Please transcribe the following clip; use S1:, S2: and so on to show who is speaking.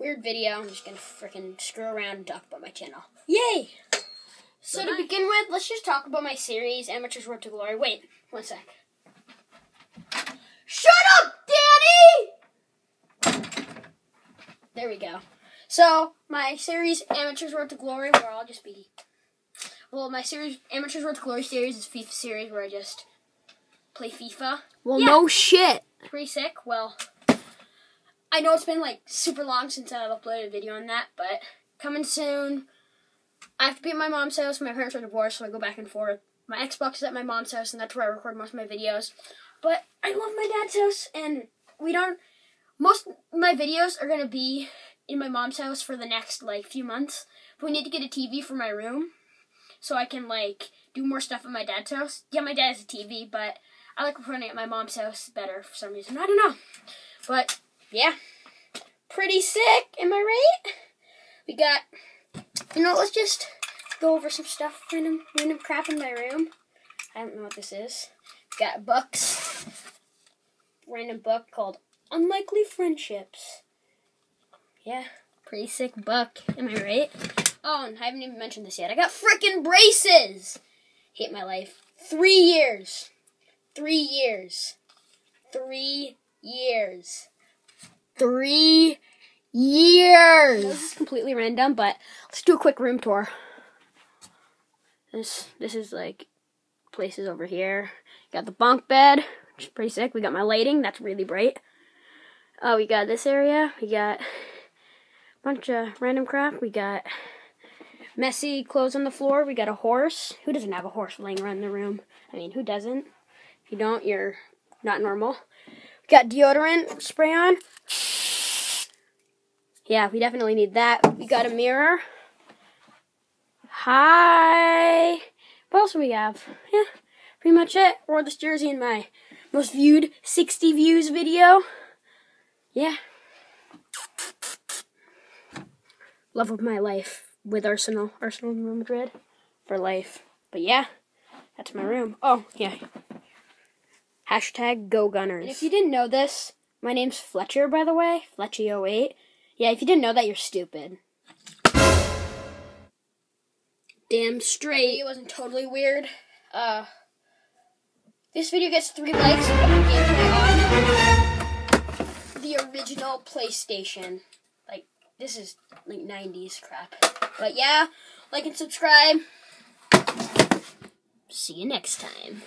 S1: weird video. I'm just gonna freaking screw around and talk about my channel.
S2: Yay!
S1: So to begin with, let's just talk about my series, Amateurs Road to Glory. Wait, one sec. Shut up, Danny! There we go. So my series, Amateurs Road to Glory, where I'll just be. Well, my series, Amateurs Road to Glory series, is FIFA series where I just play FIFA.
S2: Well,
S1: Yeah.
S2: no shit.
S1: Pretty sick. Well, I know it's been like super long since I've uploaded a video on that, but coming soon. I have to be at my mom's house. My parents are divorced, so I go back and forth. My Xbox is at my mom's house, and that's where I record most of my videos. But I love my dad's house, and we don't. Most my videos are gonna be in my mom's house for the next like few months. But we need to get a TV for my room, so I can like do more stuff at my dad's house. Yeah, my dad has a TV, but I like recording at my mom's house better for some reason. I don't know. But yeah. Pretty sick, am I right? We got you know, let's just go over some stuff, random random crap in my room. I don't know what this is. We got books. Random book called Unlikely Friendships. Yeah, pretty sick book. Am I right? Oh, and I haven't even mentioned this yet. I got frickin' braces! Hate my life. Three years. Three years. Three years. Three years. This is completely random, but let's do a quick room tour. This this is like places over here. Got the bunk bed, which is pretty sick. We got my lighting, that's really bright. Oh, we got this area. We got a bunch of random crap. We got messy clothes on the floor. We got a horse. Who doesn't have a horse laying around the room? I mean, who doesn't? If you don't, you're not normal. We got deodorant spray on. Yeah, we definitely need that. We got a mirror. Hi. What else do we have? Yeah, pretty much it. Wore this jersey in my most viewed 60 views video. Yeah. Love of my life with Arsenal. Arsenal and Real Madrid for life. But yeah, that's my room. Oh, yeah. Hashtag Go Gunners. And if you didn't know this, my name's Fletcher, by the way. Fletchy08. Yeah, if you didn't know that, you're stupid. Damn straight. It wasn't totally weird. Uh, this video gets three likes. The original PlayStation. Like, this is like 90s crap. But yeah, like and subscribe. See you next time.